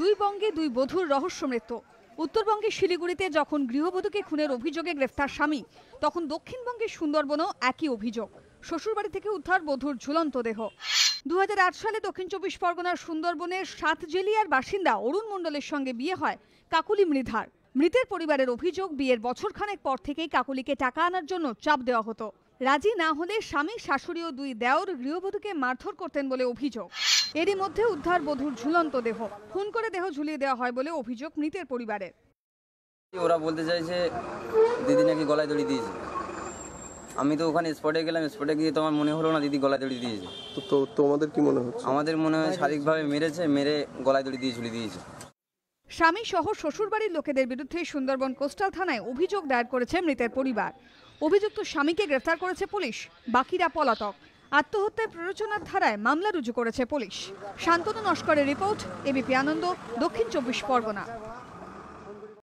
দুই বঙ্গে দুই বধূর রহস্য মৃত্যু। উত্তরবঙ্গের শিলিগুড়িতে যখন গৃহবধূকে খুনের অভিযোগে গ্রেফতার স্বামী, তখন দক্ষিণবঙ্গের সুন্দরবনও একই অভিযোগ। শ্বশুরবাড়ি থেকে উদ্ধার বধূর ঝুলন্ত দেহ। দু হাজার আট সালে দক্ষিণ চব্বিশ পরগনার সুন্দরবনের সাতজেলিয়ার বাসিন্দা অরুণ মণ্ডলের সঙ্গে বিয়ে হয় কাকুলি মৃধার। মৃতের পরিবারের অভিযোগ, বিয়ের বছরখানেক পর থেকেই কাকুলিকে টাকা আনার জন্য চাপ দেওয়া হতো। রাজি না হলে স্বামী, শাশুড়ি ও দুই দেওর গৃহবধূকে মারধর করতেন বলে অভিযোগ। এরই মধ্যে উদ্ধার বধূর ঝুলন্ত দেহ। খুন করে দেহ ঝুলিয়ে দেওয়া হয় বলে অভিযোগ মৃতের পরিবারের ওরা বলতে চাইছে দিদি নাকি গলায় দড়ি দিয়েছে? আমি তো ওখানে স্পটে গেলাম স্পটে গিয়ে তোমার মনে হলো না দিদি গলায় দড়ি দিয়েছে। তো তো তোমাদের কি মনে হচ্ছে? আমাদের মনে হয় শারীরিকভাবে মেরেছে মেরে গলায় দড়ি দিয়ে ঝুলিয়ে দিয়েছে। স্বামী সহ শ্বশুরবাড়ির লোকেদের বিরুদ্ধে সুন্দরবন কোস্টাল থানায় অভিযোগ দায়ের করেছে মৃতের পরিবার। অভিযুক্ত স্বামীকে গ্রেফতার করেছে পুলিশ বাকিরা পলাতক। আত্মহত্যায় প্ররোচনার ধারায় মামলা রুজু করেছে পুলিশ। শান্তনু নস্করের রিপোর্ট এবিপি আনন্দ, দক্ষিণ চব্বিশ পরগনা।